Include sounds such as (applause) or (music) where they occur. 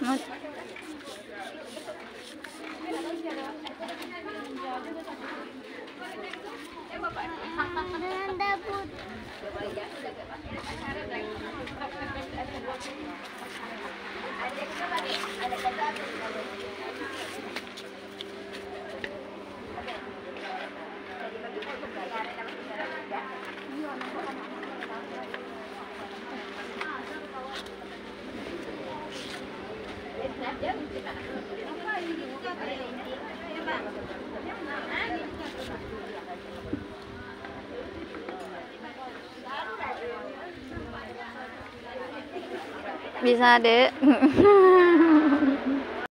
Mas Jangan that. Bisa dek (laughs)